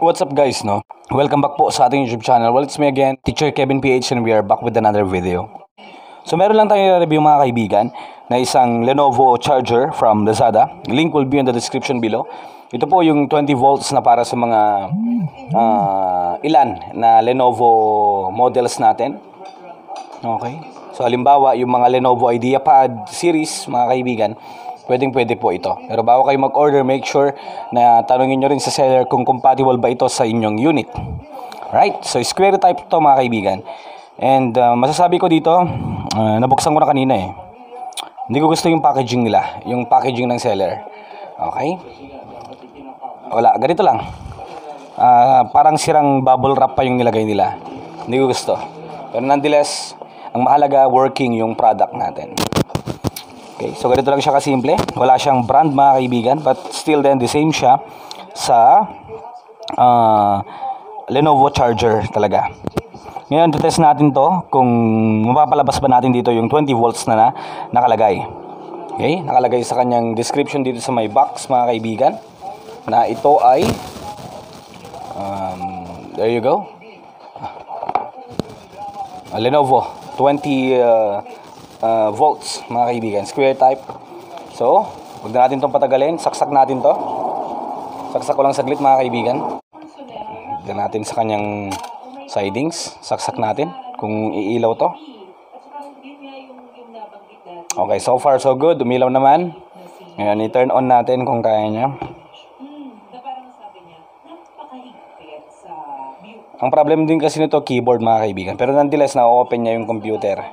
What's up guys, no? Welcome back po sa ating YouTube channel. Well, it's me again, Teacher Kevin PH and we are back with another video. So meron lang tayong review mga kaibigan na isang Lenovo charger from Lazada. Link will be in the description below. Ito po yung 20 volts na para sa mga ah, ilan na Lenovo models natin. Okay. So halimbawa, yung mga Lenovo IdeaPad series, mga kaibigan, pwedeng pwede po ito. Pero bago kayo mag-order, make sure na tanungin nyo rin sa seller kung compatible ba ito sa inyong unit. Right? So square type to mga kaibigan. And uh, masasabi ko dito, uh, nabuksan ko na kanina eh. Hindi ko gusto yung packaging nila, yung packaging ng seller. Okay? Wala, ganito lang. Ah, parang sirang bubble wrap pa yung nilagay nila. Hindi ko gusto. Pero nonetheless, ang mahalaga working yung product natin. Okay, so ganito lang siya kasimple. Wala siyang brand mga kaibigan, but still then the same siya sa ah, Lenovo charger talaga. Ngayon, test natin to kung mapapalabas ba natin dito yung 20 volts na, na nakalagay. Okay, nakalagay sa kanyang description dito sa may box mga kaibigan na ito ay um, there you go. Ah, Lenovo 20 uh, uh, volts mga kaibigan. Square type. So huwag na natin itong patagalin. Saksak natin to. Saksak ko lang saglit mga kaibigan. Tignan natin sa kanyang sidings. Saksak natin kung iilaw to. Okay so far so good. Umilaw naman. Ngayon i-turn on natin kung kaya niya. Ang problem din kasi nito keyboard mga kaibigan. Pero nonetheless na-open niya yung computer.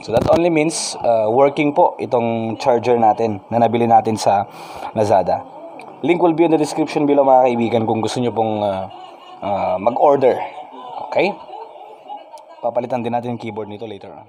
So that only means uh, working po itong charger natin na nabili natin sa Lazada. Link will be in the description below mga kaibigan kung gusto nyo pong uh, uh, mag-order. Okay? Papalitan din natin yung keyboard nito later on.